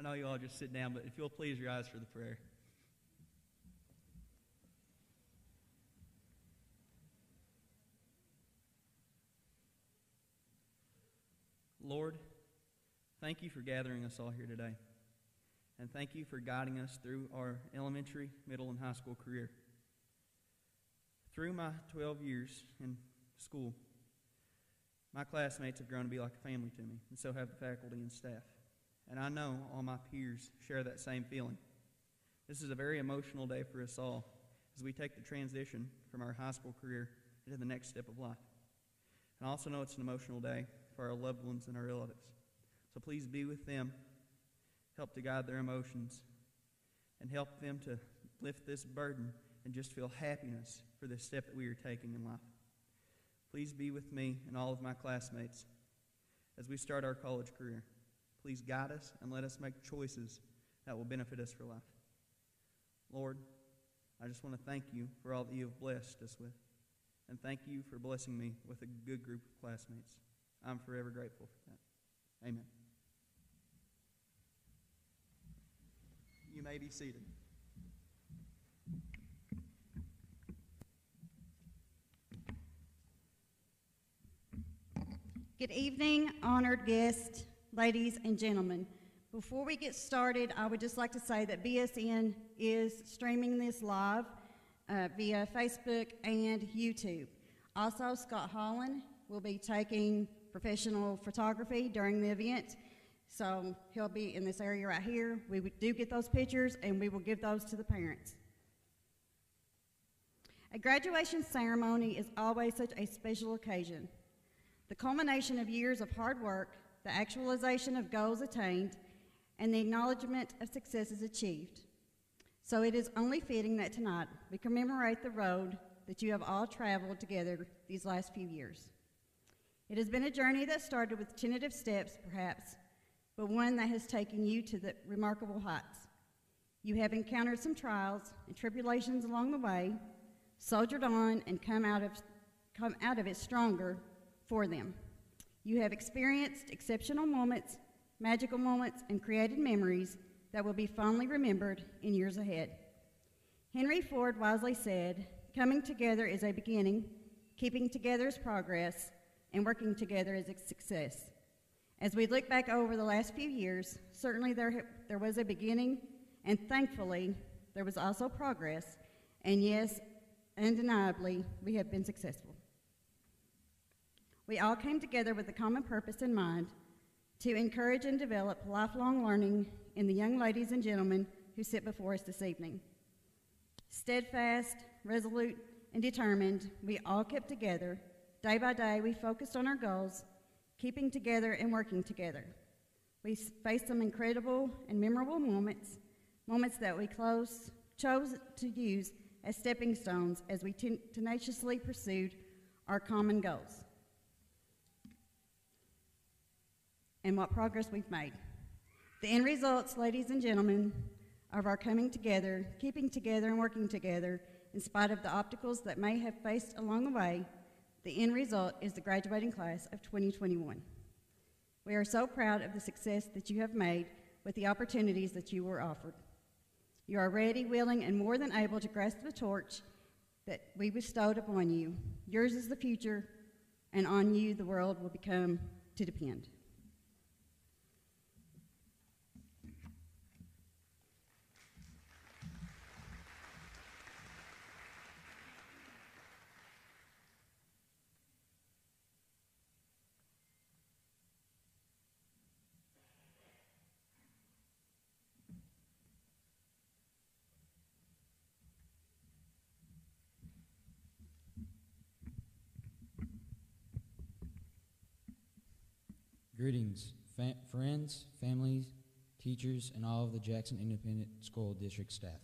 I know you all just sit down, but if you'll please your eyes for the prayer. Lord, thank you for gathering us all here today. And thank you for guiding us through our elementary, middle, and high school career. Through my 12 years in school, my classmates have grown to be like a family to me, and so have the faculty and staff. And I know all my peers share that same feeling. This is a very emotional day for us all as we take the transition from our high school career into the next step of life. And I also know it's an emotional day for our loved ones and our relatives. So please be with them, help to guide their emotions, and help them to lift this burden and just feel happiness for this step that we are taking in life. Please be with me and all of my classmates as we start our college career. Please guide us and let us make choices that will benefit us for life. Lord, I just want to thank you for all that you have blessed us with. And thank you for blessing me with a good group of classmates. I'm forever grateful for that. Amen. You may be seated. Good evening, honored guests, ladies and gentlemen. Before we get started, I would just like to say that BSN is streaming this live uh, via Facebook and YouTube. Also, Scott Holland will be taking professional photography during the event, so he'll be in this area right here. We do get those pictures, and we will give those to the parents. A graduation ceremony is always such a special occasion. The culmination of years of hard work, the actualization of goals attained, and the acknowledgement of successes achieved. So it is only fitting that tonight we commemorate the road that you have all traveled together these last few years. It has been a journey that started with tentative steps, perhaps, but one that has taken you to the remarkable heights. You have encountered some trials and tribulations along the way, soldiered on, and come out of, come out of it stronger for them. You have experienced exceptional moments magical moments, and created memories that will be fondly remembered in years ahead. Henry Ford wisely said, Coming together is a beginning, keeping together is progress, and working together is a success. As we look back over the last few years, certainly there, there was a beginning, and thankfully, there was also progress, and yes, undeniably, we have been successful. We all came together with a common purpose in mind to encourage and develop lifelong learning in the young ladies and gentlemen who sit before us this evening. Steadfast, resolute, and determined, we all kept together. Day by day, we focused on our goals, keeping together and working together. We faced some incredible and memorable moments, moments that we close, chose to use as stepping stones as we tenaciously pursued our common goals. And what progress we've made. The end results, ladies and gentlemen, of our coming together, keeping together, and working together, in spite of the obstacles that may have faced along the way, the end result is the graduating class of 2021. We are so proud of the success that you have made with the opportunities that you were offered. You are ready, willing, and more than able to grasp the torch that we bestowed upon you. Yours is the future, and on you the world will become to depend. Greetings, fa- friends, families, teachers, and all of the Jackson Independent School District staff.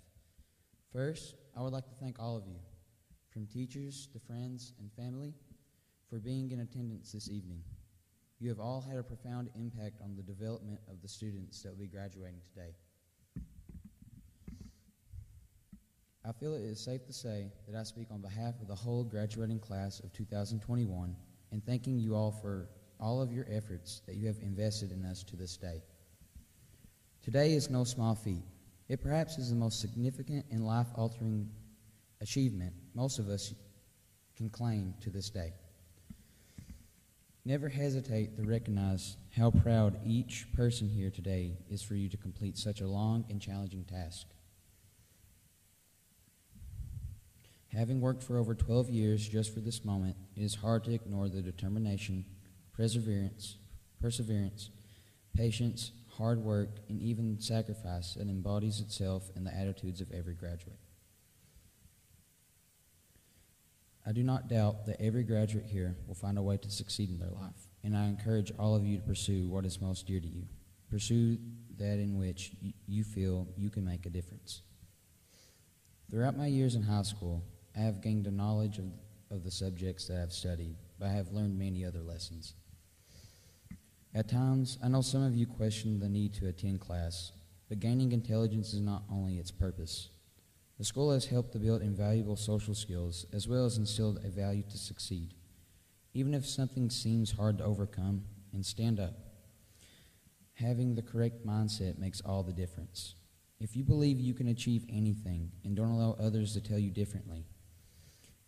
First, I would like to thank all of you, from teachers to friends and family, for being in attendance this evening. You have all had a profound impact on the development of the students that will be graduating today. I feel it is safe to say that I speak on behalf of the whole graduating class of 2021 in thanking you all for all of your efforts that you have invested in us to this day. Today is no small feat. It perhaps is the most significant and life altering achievement most of us can claim to this day. Never hesitate to recognize how proud each person here today is for you to complete such a long and challenging task. Having worked for over 12 years just for this moment, it is hard to ignore the determination, perseverance, perseverance, patience, hard work, and even sacrifice that embodies itself in the attitudes of every graduate. I do not doubt that every graduate here will find a way to succeed in their life, and I encourage all of you to pursue what is most dear to you. Pursue that in which you feel you can make a difference. Throughout my years in high school, I have gained a knowledge of, of the subjects that I've studied, but I have learned many other lessons. At times, I know some of you question the need to attend class, but gaining intelligence is not only its purpose. The school has helped to build invaluable social skills as well as instilled a value to succeed. Even if something seems hard to overcome, and stand up. Having the correct mindset makes all the difference. If you believe you can achieve anything and don't allow others to tell you differently,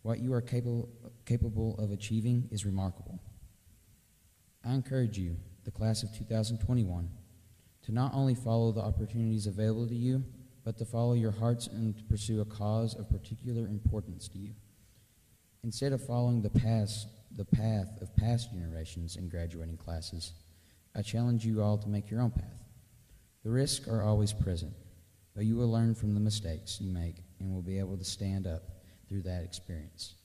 what you are capable, capable of achieving is remarkable. I encourage you, the class of 2021, to not only follow the opportunities available to you, but to follow your hearts and to pursue a cause of particular importance to you. Instead of following the past, the path of past generations in graduating classes, I challenge you all to make your own path. The risks are always present, but you will learn from the mistakes you make and will be able to stand up through that experience.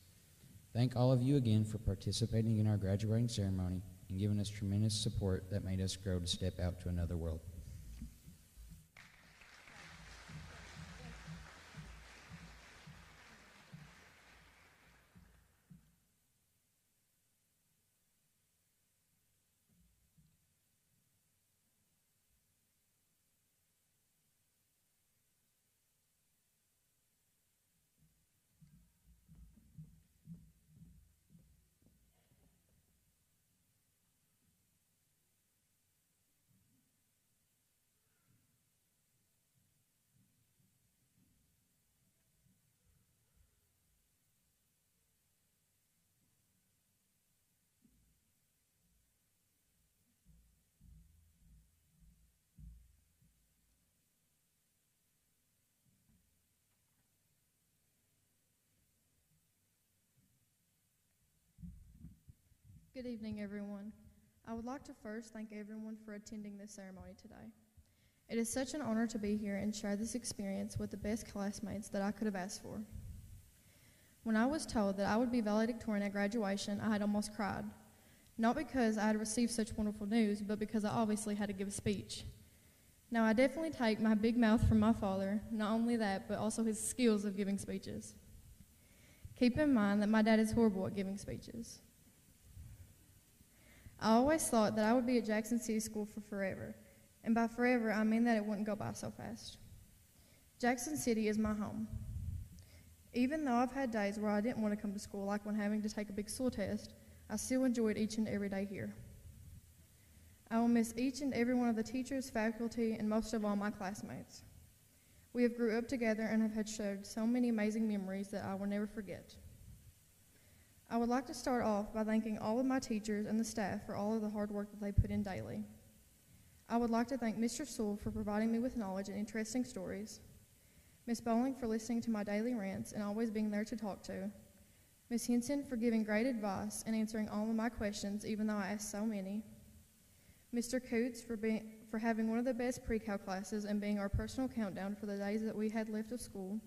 Thank all of you again for participating in our graduating ceremony and given us tremendous support that made us grow to step out to another world. Good evening, everyone. I would like to first thank everyone for attending this ceremony today. It is such an honor to be here and share this experience with the best classmates that I could have asked for. When I was told that I would be valedictorian at graduation, I had almost cried. Not because I had received such wonderful news, but because I obviously had to give a speech. Now, I definitely take my big mouth from my father, not only that, but also his skills of giving speeches. Keep in mind that my dad is horrible at giving speeches. I always thought that I would be at Jackson City School for forever. And by forever, I mean that it wouldn't go by so fast. Jackson City is my home. Even though I've had days where I didn't want to come to school, like when having to take a big school test, I still enjoyed each and every day here. I will miss each and every one of the teachers, faculty, and most of all my classmates. We have grew up together and have had shared so many amazing memories that I will never forget. I would like to start off by thanking all of my teachers and the staff for all of the hard work that they put in daily. I would like to thank Mr. Sewell for providing me with knowledge and interesting stories, Miss Bowling for listening to my daily rants and always being there to talk to, Miss Henson for giving great advice and answering all of my questions even though I asked so many, Mr. Coots for, being, for having one of the best pre-cal classes and being our personal countdown for the days that we had left of school,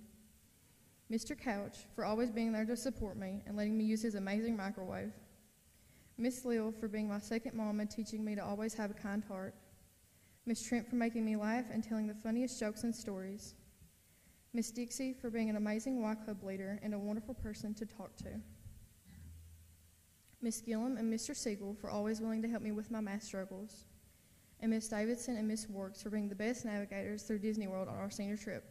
Mr. Couch for always being there to support me and letting me use his amazing microwave. Miss Leal for being my second mom and teaching me to always have a kind heart. Miss Trent for making me laugh and telling the funniest jokes and stories. Miss Dixie for being an amazing Y Club leader and a wonderful person to talk to. Miss Gillum and Mr. Siegel for always willing to help me with my math struggles. And Miss Davidson and Miss Works for being the best navigators through Disney World on our senior trip.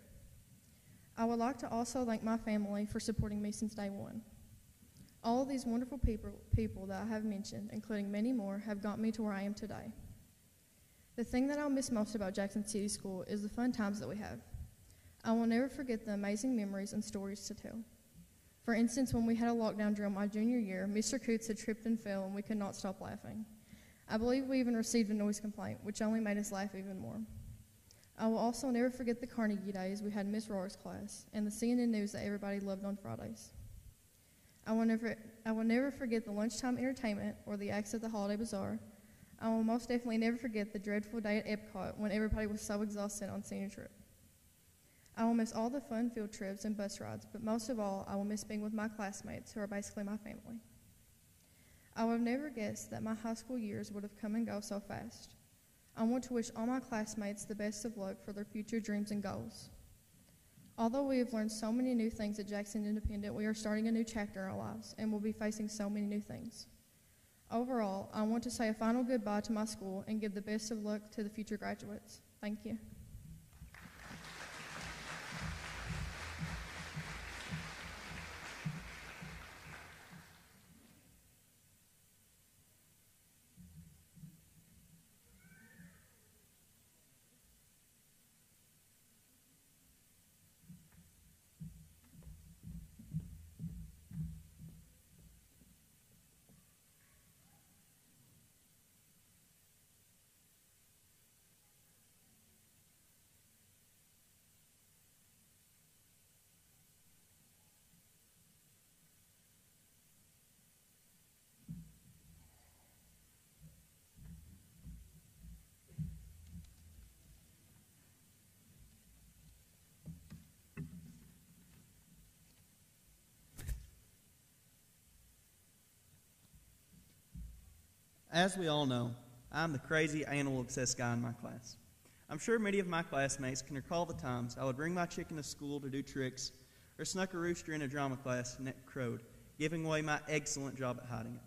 I would like to also thank my family for supporting me since day one. All of these wonderful people, people that I have mentioned, including many more, have got me to where I am today. The thing that I'll miss most about Jackson City School is the fun times that we have. I will never forget the amazing memories and stories to tell. For instance, when we had a lockdown drill my junior year, Mr. Coots had tripped and fell and we could not stop laughing. I believe we even received a noise complaint, which only made us laugh even more. I will also never forget the Carnegie days we had Miss Roark's class and the CNN news that everybody loved on Fridays. I will never, I will never forget the lunchtime entertainment or the acts at the holiday bazaar. I will most definitely never forget the dreadful day at Epcot when everybody was so exhausted on senior trip. I will miss all the fun field trips and bus rides, but most of all, I will miss being with my classmates who are basically my family. I would have never guessed that my high school years would have come and go so fast. I want to wish all my classmates the best of luck for their future dreams and goals. Although we have learned so many new things at Jackson Independent, we are starting a new chapter in our lives and will be facing so many new things. Overall, I want to say a final goodbye to my school and give the best of luck to the future graduates. Thank you. As we all know, I'm the crazy animal obsessed guy in my class. I'm sure many of my classmates can recall the times I would bring my chicken to school to do tricks or snuck a rooster in a drama class and it crowed, giving away my excellent job at hiding it.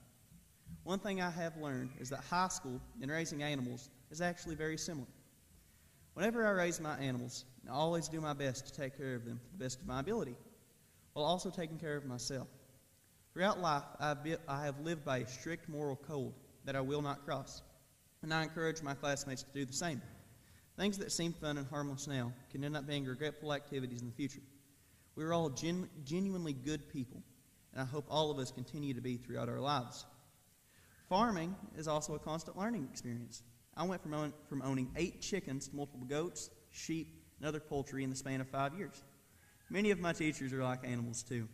One thing I have learned is that high school and raising animals is actually very similar. Whenever I raise my animals, I always do my best to take care of them to the best of my ability, while also taking care of myself. Throughout life, I have, I have lived by a strict moral code that I will not cross, and I encourage my classmates to do the same. Things that seem fun and harmless now can end up being regretful activities in the future. We are all gen- genuinely good people, and I hope all of us continue to be throughout our lives. Farming is also a constant learning experience. I went from, own, from owning eight chickens to multiple goats, sheep, and other poultry in the span of five years. Many of my teachers are like animals too.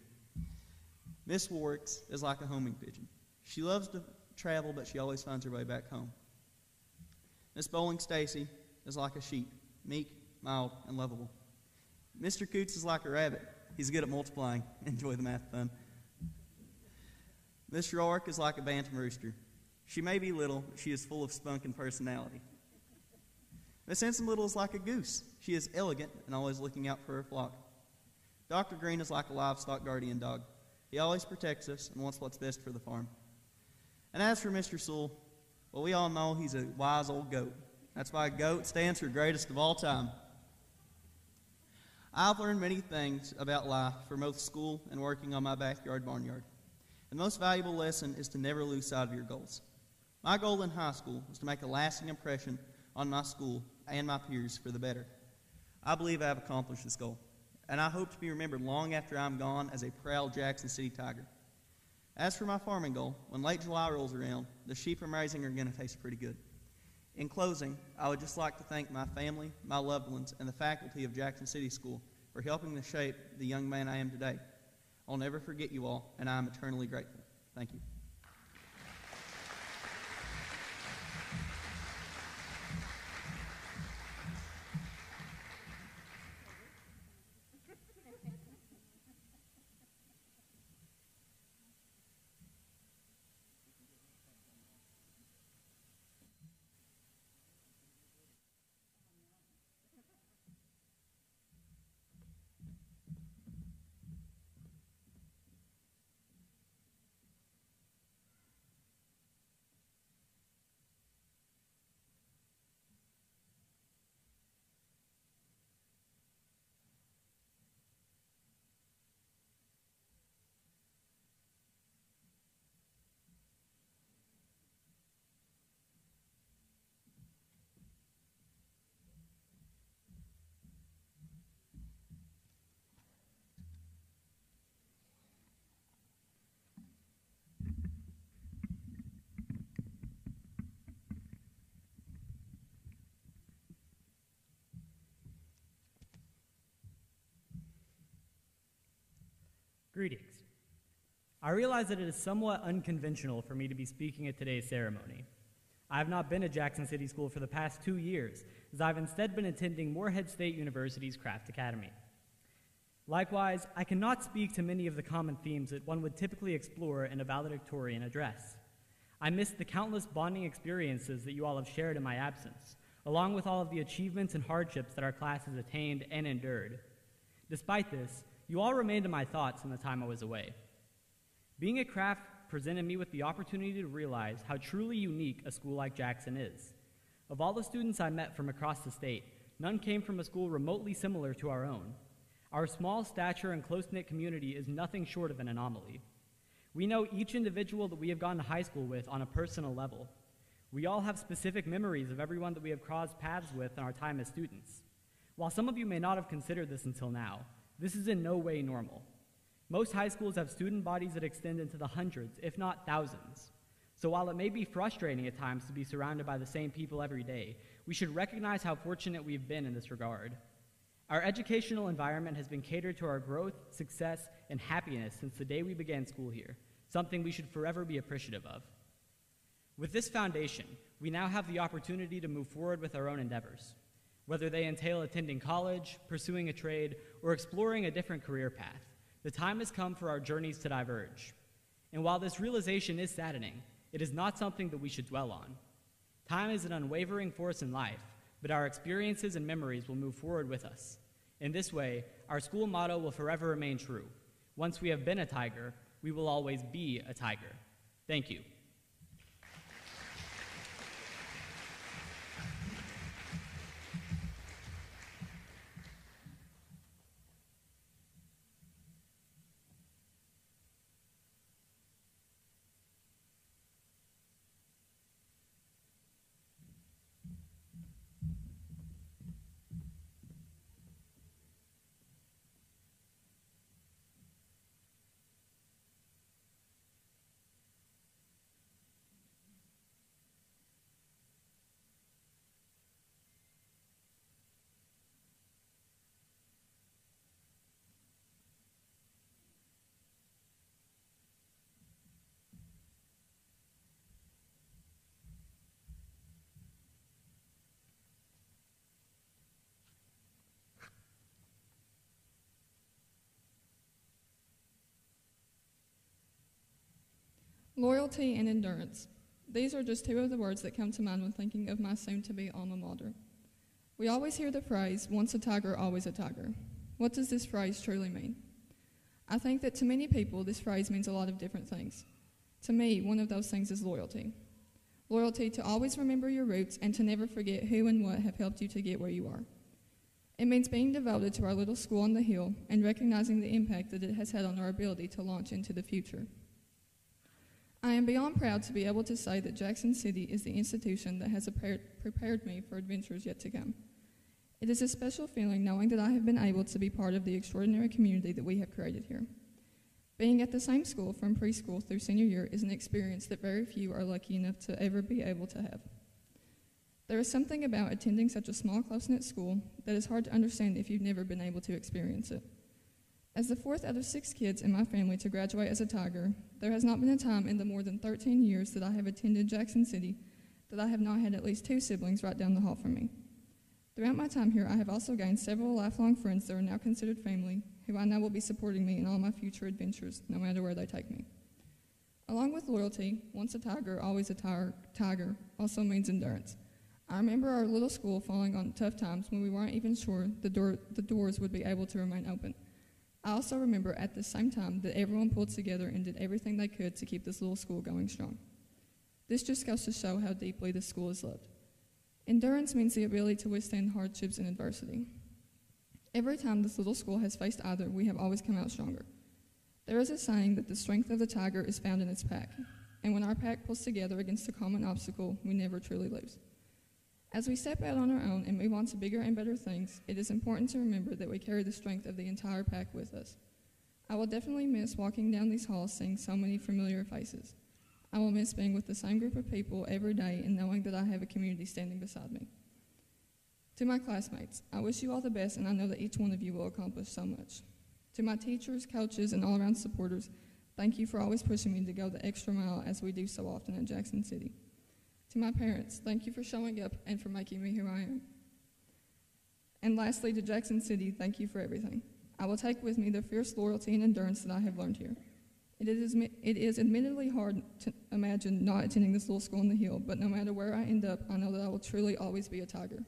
Miss Warks is like a homing pigeon. She loves to travel, but she always finds her way back home. Miss Bowling Stacy is like a sheep, meek, mild, and lovable. Mr. Coots is like a rabbit. He's good at multiplying. Enjoy the math fun. Miss Rourke is like a bantam rooster. She may be little, but she is full of spunk and personality. Miss Handsome Little is like a goose. She is elegant and always looking out for her flock. Dr. Green is like a livestock guardian dog. He always protects us and wants what's best for the farm. And as for Mr. Sewell, well, we all know he's a wise old goat. That's why GOAT stands for greatest of all time. I've learned many things about life from both school and working on my backyard barnyard. And the most valuable lesson is to never lose sight of your goals. My goal in high school was to make a lasting impression on my school and my peers for the better. I believe I have accomplished this goal, and I hope to be remembered long after I'm gone as a proud Jackson City Tiger. As for my farming goal, when late July rolls around, the sheep I'm raising are going to taste pretty good. In closing, I would just like to thank my family, my loved ones, and the faculty of Jackson City School for helping to shape the young man I am today. I'll never forget you all, and I am eternally grateful. Thank you. Greetings. I realize that it is somewhat unconventional for me to be speaking at today's ceremony. I have not been at Jackson City School for the past two years, as I've instead been attending Morehead State University's Craft Academy. Likewise, I cannot speak to many of the common themes that one would typically explore in a valedictorian address. I miss the countless bonding experiences that you all have shared in my absence, along with all of the achievements and hardships that our class has attained and endured. Despite this, you all remained in my thoughts in the time I was away. Being at Craft presented me with the opportunity to realize how truly unique a school like Jackson is. Of all the students I met from across the state, none came from a school remotely similar to our own. Our small stature and close knit community is nothing short of an anomaly. We know each individual that we have gone to high school with on a personal level. We all have specific memories of everyone that we have crossed paths with in our time as students. While some of you may not have considered this until now, this is in no way normal. Most high schools have student bodies that extend into the hundreds, if not thousands. So while it may be frustrating at times to be surrounded by the same people every day, we should recognize how fortunate we've been in this regard. Our educational environment has been catered to our growth, success, and happiness since the day we began school here, something we should forever be appreciative of. With this foundation, we now have the opportunity to move forward with our own endeavors, whether they entail attending college, pursuing a trade, or exploring a different career path. The time has come for our journeys to diverge. And while this realization is saddening, it is not something that we should dwell on. Time is an unwavering force in life, but our experiences and memories will move forward with us. In this way, our school motto will forever remain true. Once we have been a tiger, we will always be a tiger. Thank you. Loyalty and endurance. These are just two of the words that come to mind when thinking of my soon to be alma mater. We always hear the phrase, once a tiger, always a tiger. What does this phrase truly mean? I think that to many people, this phrase means a lot of different things. To me, one of those things is loyalty. Loyalty to always remember your roots and to never forget who and what have helped you to get where you are. It means being devoted to our little school on the hill and recognizing the impact that it has had on our ability to launch into the future. I am beyond proud to be able to say that Jackson City is the institution that has prepared me for adventures yet to come. It is a special feeling knowing that I have been able to be part of the extraordinary community that we have created here. Being at the same school from preschool through senior year is an experience that very few are lucky enough to ever be able to have. There is something about attending such a small, close knit school that is hard to understand if you've never been able to experience it. As the fourth out of six kids in my family to graduate as a Tiger, there has not been a time in the more than 13 years that I have attended Jackson City that I have not had at least two siblings right down the hall from me. Throughout my time here, I have also gained several lifelong friends that are now considered family, who I know will be supporting me in all my future adventures, no matter where they take me. Along with loyalty, once a tiger, always a tar- tiger, also means endurance. I remember our little school falling on tough times when we weren't even sure the, door, the doors would be able to remain open. I also remember at the same time that everyone pulled together and did everything they could to keep this little school going strong. This just goes to show how deeply this school is loved. Endurance means the ability to withstand hardships and adversity. Every time this little school has faced either, we have always come out stronger. There is a saying that the strength of the tiger is found in its pack, and when our pack pulls together against a common obstacle, we never truly lose. As we step out on our own and move on to bigger and better things, it is important to remember that we carry the strength of the entire pack with us. I will definitely miss walking down these halls seeing so many familiar faces. I will miss being with the same group of people every day and knowing that I have a community standing beside me. To my classmates, I wish you all the best and I know that each one of you will accomplish so much. To my teachers, coaches, and all around supporters, thank you for always pushing me to go the extra mile as we do so often at Jackson City. To my parents, thank you for showing up and for making me who I am. And lastly, to Jackson City, thank you for everything. I will take with me the fierce loyalty and endurance that I have learned here. It is, it is admittedly hard to imagine not attending this little school on the hill, but no matter where I end up, I know that I will truly always be a Tiger.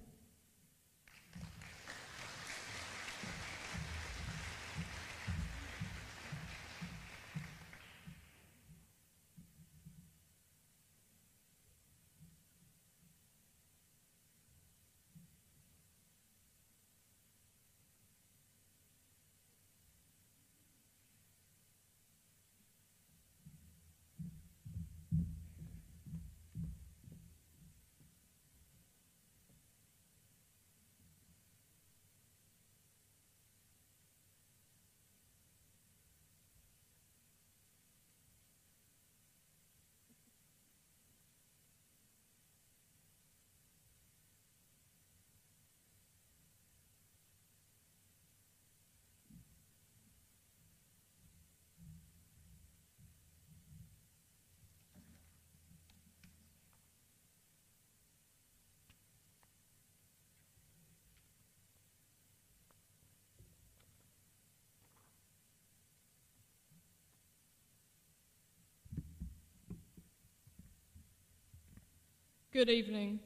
Good evening.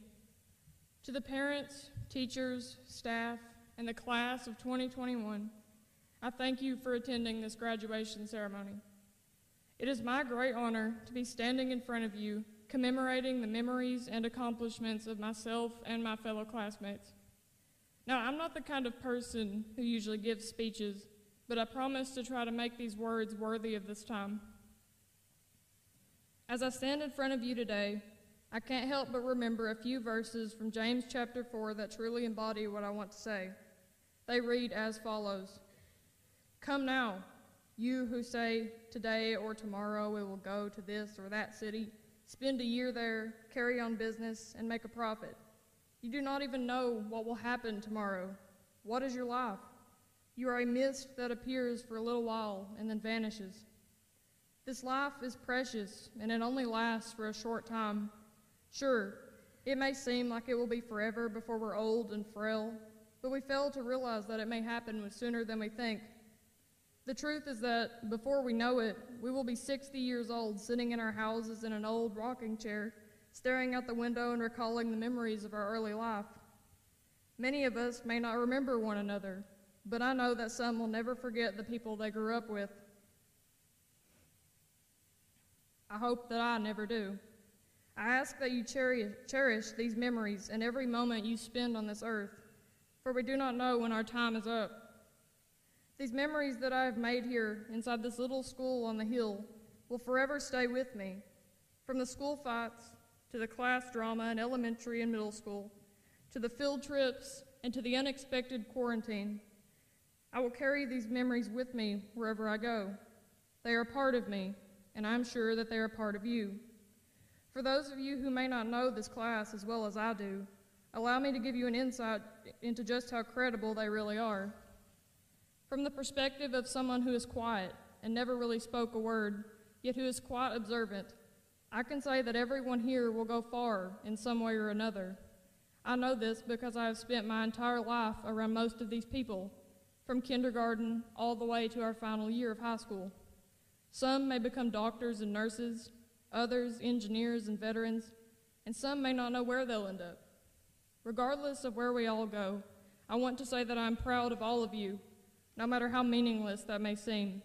To the parents, teachers, staff, and the class of 2021, I thank you for attending this graduation ceremony. It is my great honor to be standing in front of you commemorating the memories and accomplishments of myself and my fellow classmates. Now, I'm not the kind of person who usually gives speeches, but I promise to try to make these words worthy of this time. As I stand in front of you today, I can't help but remember a few verses from James chapter 4 that truly embody what I want to say. They read as follows Come now, you who say, Today or tomorrow we will go to this or that city, spend a year there, carry on business, and make a profit. You do not even know what will happen tomorrow. What is your life? You are a mist that appears for a little while and then vanishes. This life is precious, and it only lasts for a short time. Sure, it may seem like it will be forever before we're old and frail, but we fail to realize that it may happen sooner than we think. The truth is that before we know it, we will be 60 years old sitting in our houses in an old rocking chair, staring out the window and recalling the memories of our early life. Many of us may not remember one another, but I know that some will never forget the people they grew up with. I hope that I never do. I ask that you cherish, these memories and every moment you spend on this earth, for we do not know when our time is up. These memories that I have made here inside this little school on the hill will forever stay with me, from the school fights to the class drama in elementary and middle school, to the field trips and to the unexpected quarantine. I will carry these memories with me wherever I go. They are part of me, and I'm sure that they are part of you. For those of you who may not know this class as well as I do, allow me to give you an insight into just how credible they really are. From the perspective of someone who is quiet and never really spoke a word, yet who is quite observant, I can say that everyone here will go far in some way or another. I know this because I have spent my entire life around most of these people, from kindergarten all the way to our final year of high school. Some may become doctors and nurses, others engineers and veterans, and some may not know where they'll end up. Regardless of where we all go, I want to say that I'm proud of all of you, no matter how meaningless that may seem.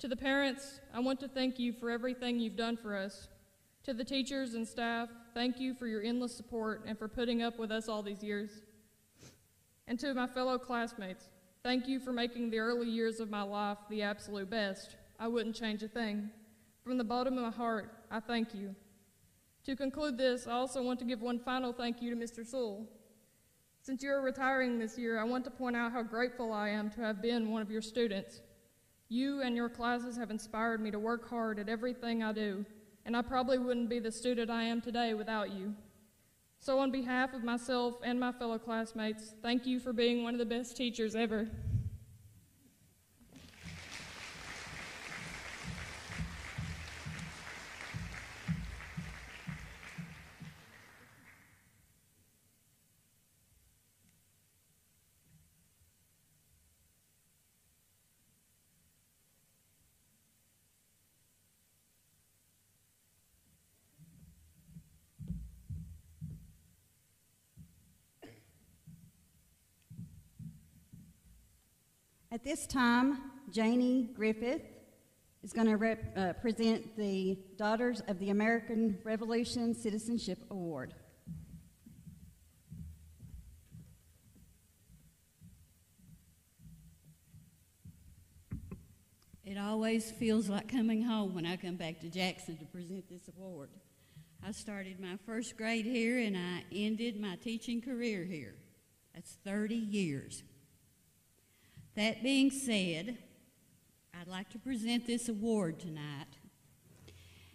To the parents, I want to thank you for everything you've done for us. To the teachers and staff, thank you for your endless support and for putting up with us all these years. And to my fellow classmates, thank you for making the early years of my life the absolute best. I wouldn't change a thing. From the bottom of my heart, I thank you. To conclude this, I also want to give one final thank you to Mr. Sewell. Since you are retiring this year, I want to point out how grateful I am to have been one of your students. You and your classes have inspired me to work hard at everything I do, and I probably wouldn't be the student I am today without you. So, on behalf of myself and my fellow classmates, thank you for being one of the best teachers ever. This time, Janie Griffith is going to rep, uh, present the Daughters of the American Revolution Citizenship Award. It always feels like coming home when I come back to Jackson to present this award. I started my first grade here and I ended my teaching career here. That's 30 years. That being said, I'd like to present this award tonight.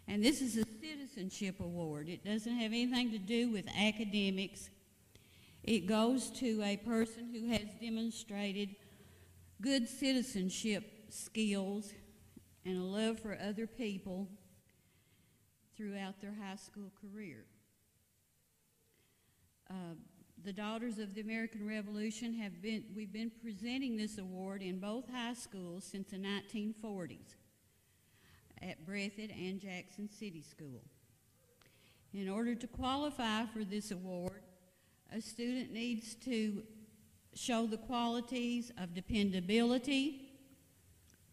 And this is a citizenship award. It doesn't have anything to do with academics. It goes to a person who has demonstrated good citizenship skills and a love for other people throughout their high school career. Uh, the Daughters of the American Revolution have been, we've been presenting this award in both high schools since the 1940s at Breathitt and Jackson City School. In order to qualify for this award, a student needs to show the qualities of dependability,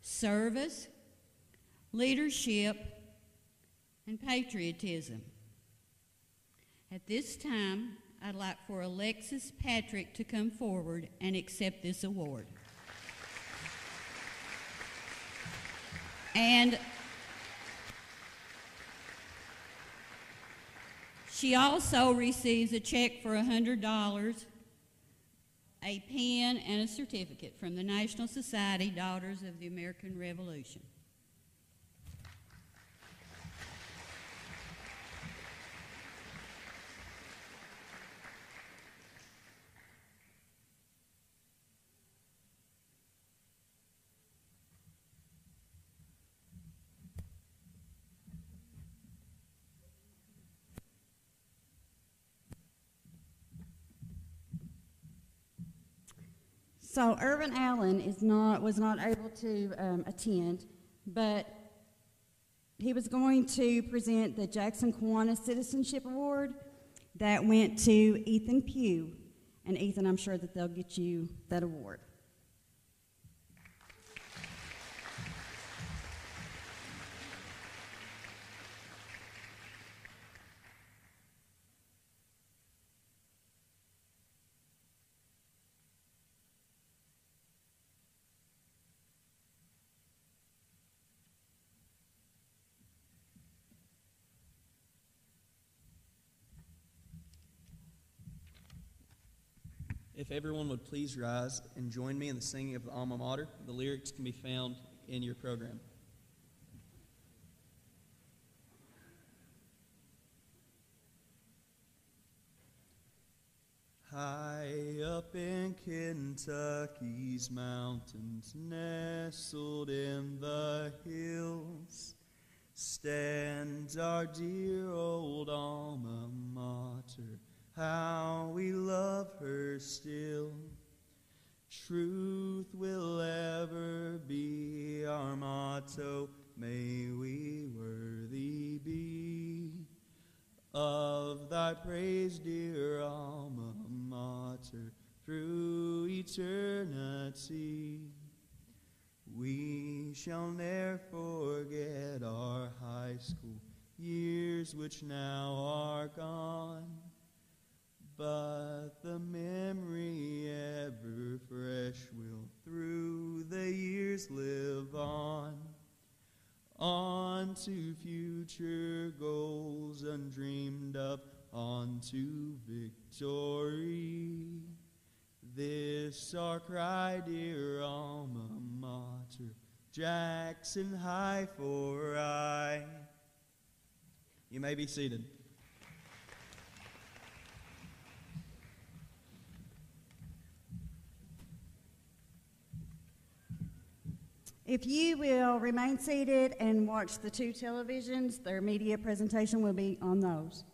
service, leadership, and patriotism. At this time, I'd like for Alexis Patrick to come forward and accept this award. And she also receives a check for $100, a pen, and a certificate from the National Society Daughters of the American Revolution. So Irvin Allen is not, was not able to um, attend, but he was going to present the Jackson Kiwanis Citizenship Award that went to Ethan Pugh. And Ethan, I'm sure that they'll get you that award. If everyone would please rise and join me in the singing of the alma mater, the lyrics can be found in your program. High up in Kentucky's mountains, nestled in the hills, stands our dear old alma mater. How we love her still. Truth will ever be our motto. May we worthy be of thy praise, dear alma mater, through eternity. We shall ne'er forget our high school years which now are gone, but the memory ever fresh will through the years live on. On to future goals undreamed of, on to victory. This our cry, dear alma mater, Jackson High for I. You may be seated. If you will remain seated and watch the two televisions, their media presentation will be on those.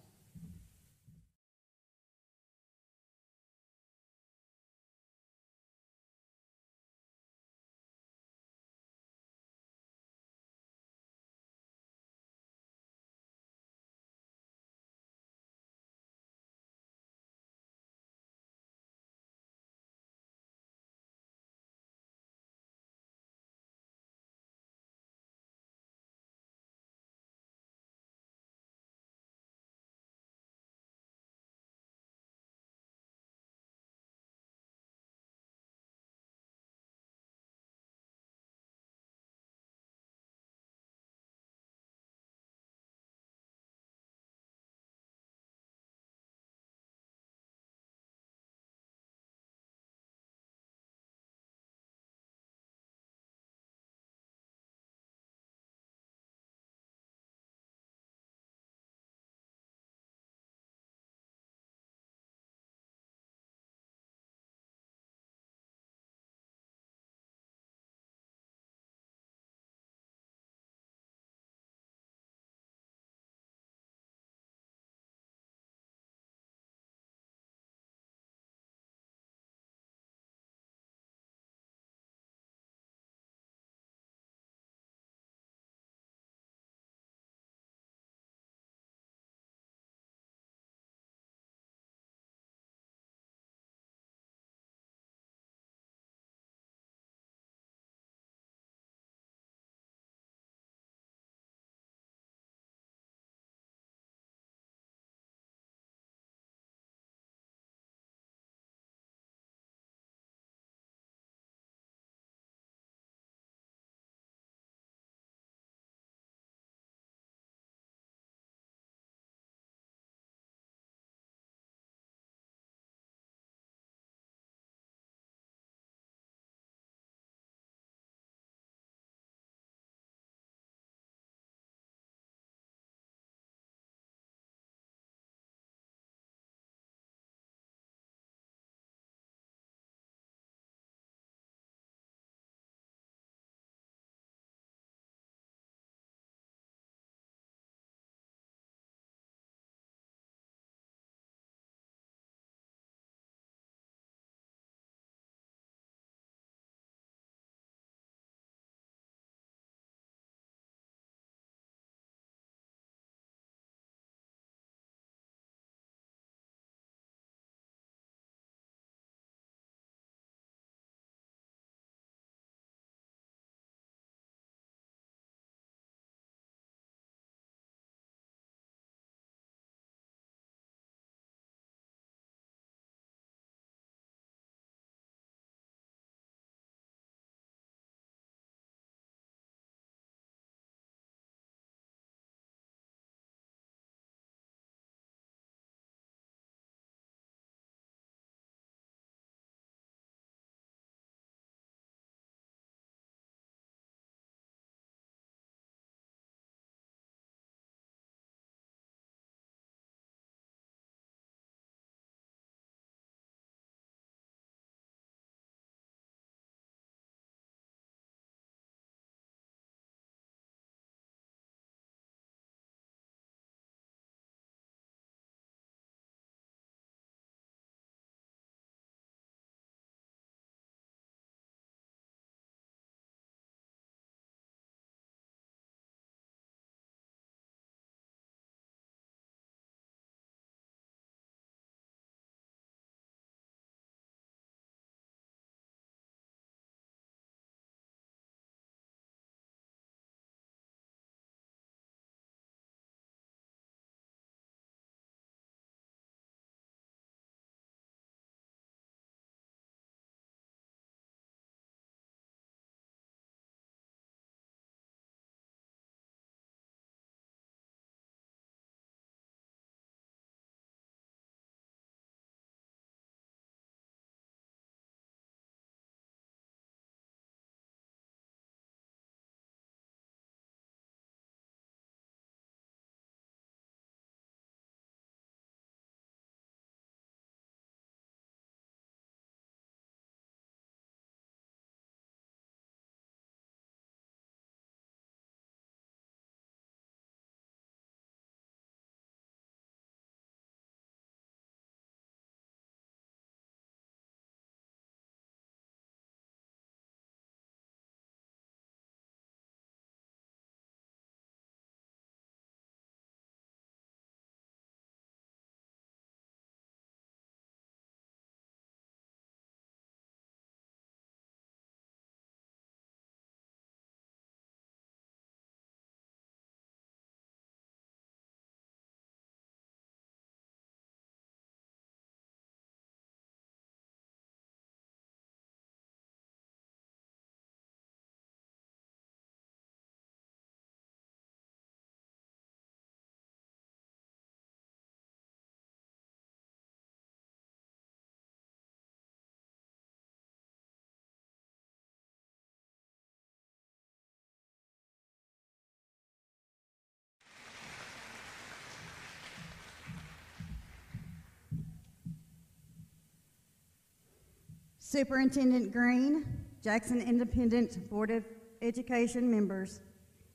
Superintendent Green, Jackson Independent Board of Education members,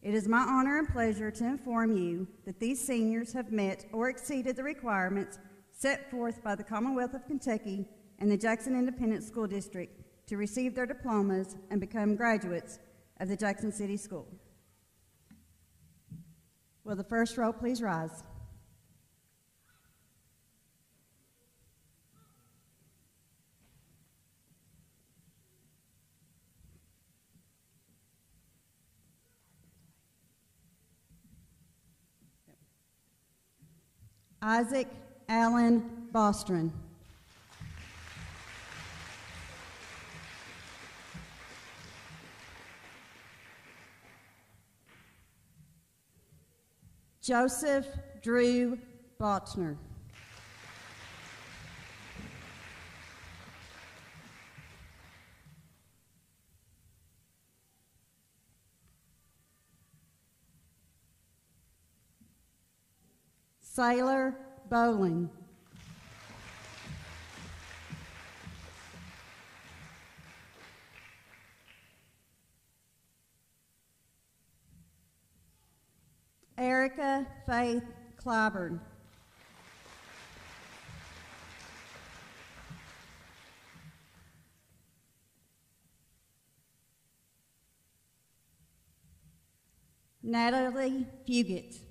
it is my honor and pleasure to inform you that these seniors have met or exceeded the requirements set forth by the Commonwealth of Kentucky and the Jackson Independent School District to receive their diplomas and become graduates of the Jackson City School. Will the first row please rise? Isaac Allen Bostron. Joseph Drew Botner. Sailor Bowling. Erica Faith Clyburn. Natalie Fugit.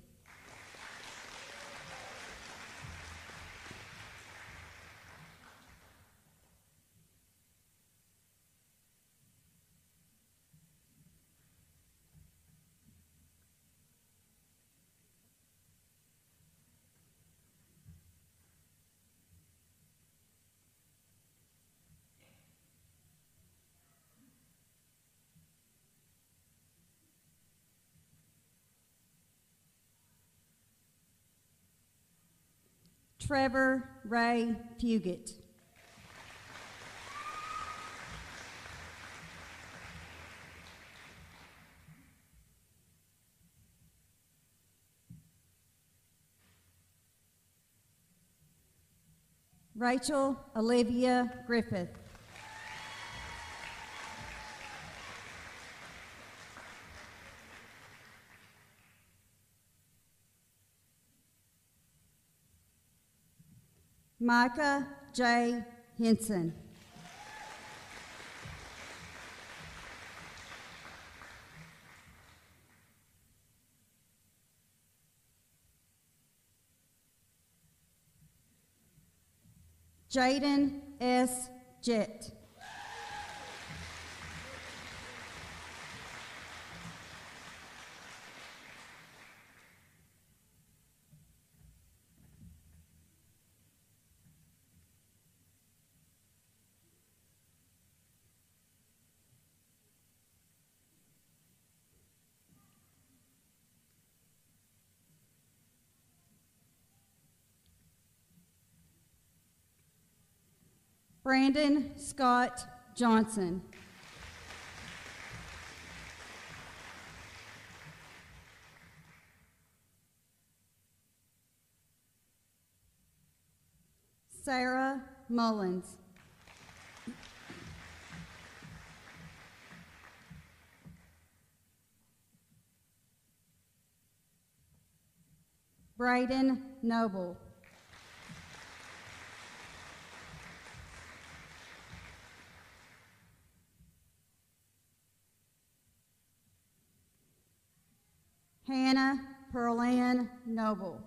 Trevor Ray Fugit. Rachel Olivia Griffith. Micah J. Henson. Jaden S. Jett. Brandon Scott Johnson. Sarah Mullins. Braden Noble. Hannah Pearlan Noble.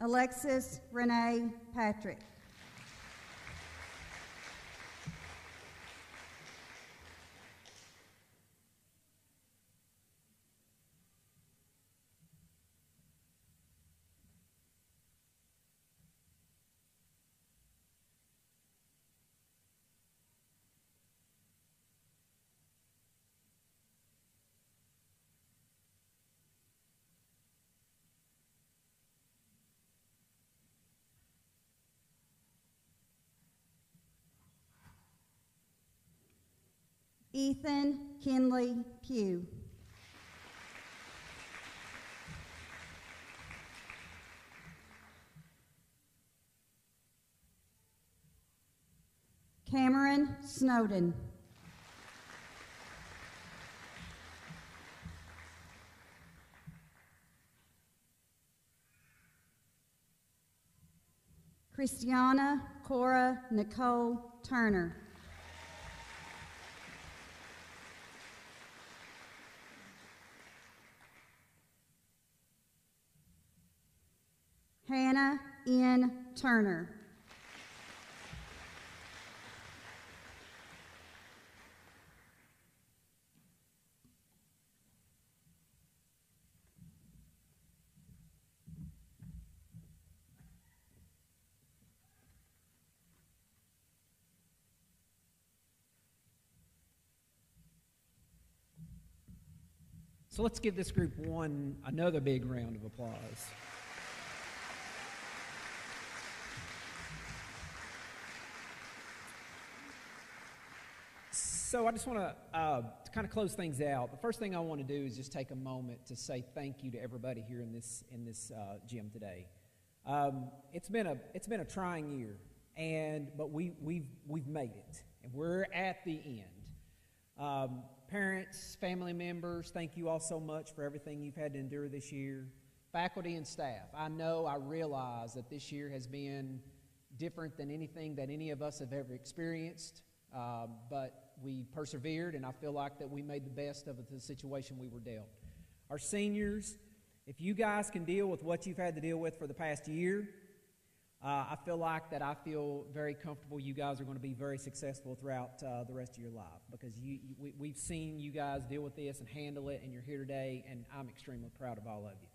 Alexis Renee Patrick. Ethan Kinley Pugh. Cameron Snowden. Christiana Cora Nicole Turner. Hannah N. Turner. So let's give this group one another big round of applause. So I just want to uh, kind of close things out. The first thing I want to do is just take a moment to say thank you to everybody here in this in this uh, gym today. Um, it's been a it's been a trying year, and but we we've we've made it, and we're at the end. Um, parents, family members, thank you all so much for everything you've had to endure this year. Faculty and staff, I know I realize that this year has been different than anything that any of us have ever experienced, um, but we persevered, and I feel like that we made the best of the situation we were dealt. Our seniors, if you guys can deal with what you've had to deal with for the past year, uh, I feel like that I feel very comfortable you guys are going to be very successful throughout uh, the rest of your life because you, you, we, we've seen you guys deal with this and handle it, and you're here today, and I'm extremely proud of all of you.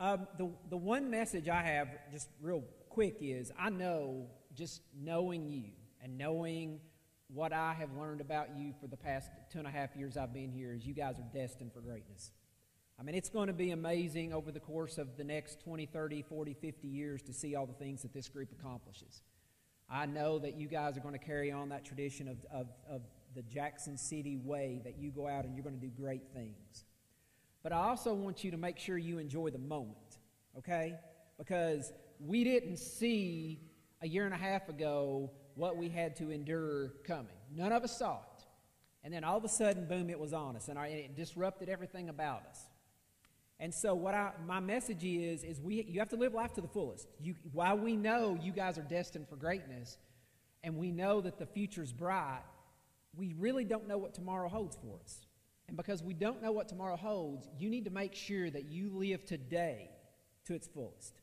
Um, the, the one message I have, just real quick, is I know just knowing you and knowing what I have learned about you for the past two and a half years I've been here is you guys are destined for greatness. I mean, it's going to be amazing over the course of the next 20, 30, 40, 50 years to see all the things that this group accomplishes. I know that you guys are going to carry on that tradition of, of, of the Jackson City way, that you go out and you're going to do great things. But I also want you to make sure you enjoy the moment, okay? Because we didn't see a year and a half ago what we had to endure coming. None of us saw it. And then all of a sudden, boom, it was on us, and, it disrupted everything about us. And so, what I, my message is, is we, you have to live life to the fullest. You, while we know you guys are destined for greatness, and we know that the future's bright, we really don't know what tomorrow holds for us. And because we don't know what tomorrow holds, you need to make sure that you live today to its fullest.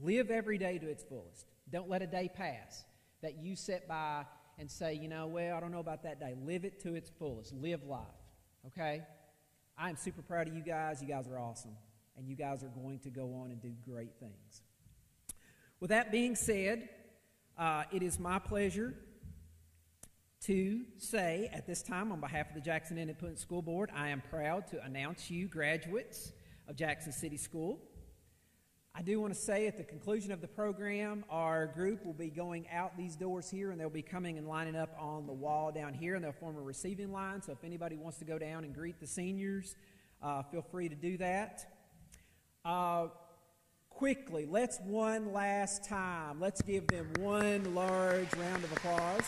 Live every day to its fullest. Don't let a day pass that you sit by and say, you know, well, I don't know about that day. Live it to its fullest. Live life. Okay? I am super proud of you guys. You guys are awesome. And you guys are going to go on and do great things. With that being said, uh, it is my pleasure to say at this time, on behalf of the Jackson Independent School Board, I am proud to announce you graduates of Jackson City School. I do want to say at the conclusion of the program, our group will be going out these doors here and they'll be coming and lining up on the wall down here and they'll form a receiving line. So if anybody wants to go down and greet the seniors, uh, feel free to do that. Uh, quickly, let's one last time, let's give them one large round of applause.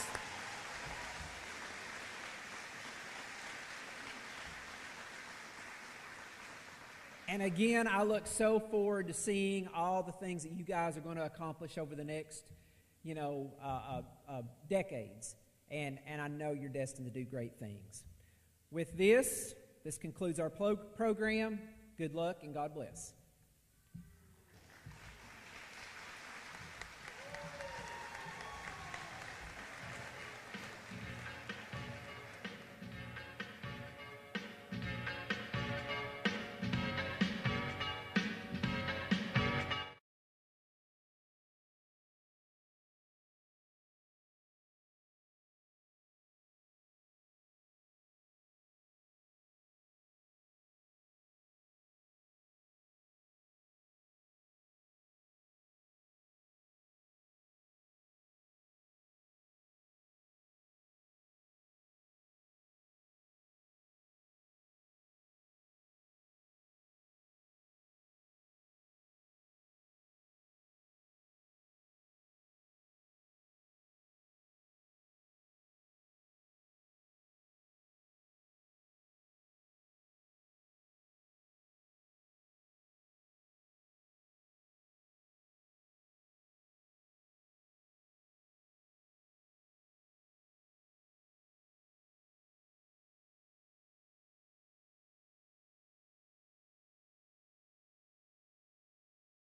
And again, I look so forward to seeing all the things that you guys are going to accomplish over the next, you know, uh, uh, uh, decades. And, and I know you're destined to do great things. With this, this concludes our pro- program. Good luck and God bless.